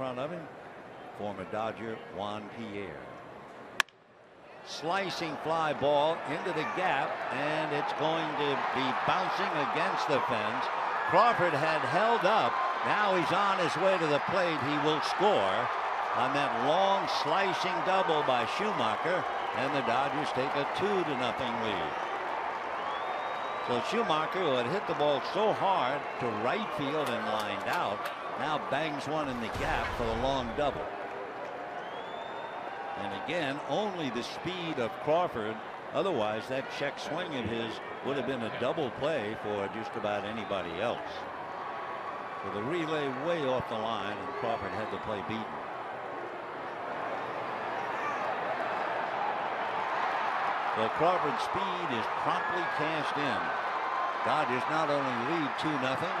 front of him. Former Dodger Juan Pierre. Slicing fly ball into the gap, and it's going to be bouncing against the fence. Crawford had held up. Now he's on his way to the plate. He will score on that long slicing double by Schumaker, and the Dodgers take a two to nothing lead. So Schumaker, who had hit the ball so hard to right field and lined out, now bangs one in the gap for the long double. And again, only the speed of Crawford. Otherwise, that check swing of his would have been a double play for just about anybody else. So the relay way off the line, and Crawford had the play beaten. So Crawford's speed is promptly cashed in. Dodgers not only lead 2 nothing,